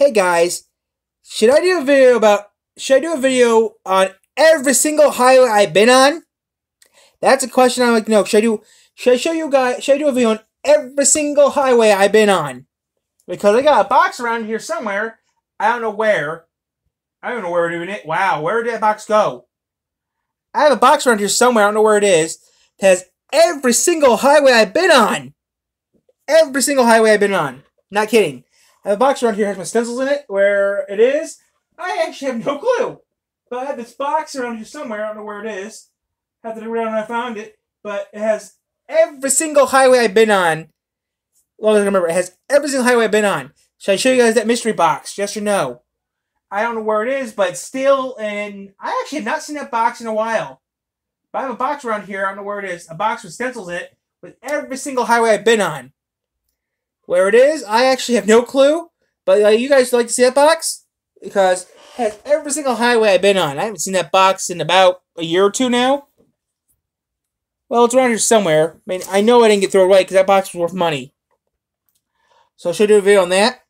hey guys, should I do a video about, should I do a video on every single highway I've been on? That's a question I'm like know. Should I do, should I show you guys, should I do a video on every single highway I've been on? Because I got a box around here somewhere. I don't know where. I don't know where we're doing it. Wow, where did that box go? I have a box around here somewhere. I don't know where it is. It has every single highway I've been on. Every single highway I've been on. Not kidding. I have a box around here has my stencils in it. Where it is, I actually have no clue. But I have this box around here somewhere. I don't know where it is. I Have to look around when I found it. But it has every single highway I've been on. Long as I remember, it has every single highway I've been on. Should I show you guys that mystery box? Yes or no? I don't know where it is, but still, and I actually have not seen that box in a while. But I have a box around here. I don't know where it is. A box with stencils in it with every single highway I've been on. Where it is, I actually have no clue. But uh, you guys like to see that box? Because has every single highway I've been on. I haven't seen that box in about a year or two now. Well, it's around here somewhere. I mean, I know I didn't get thrown away because that box was worth money. So I should do a video on that.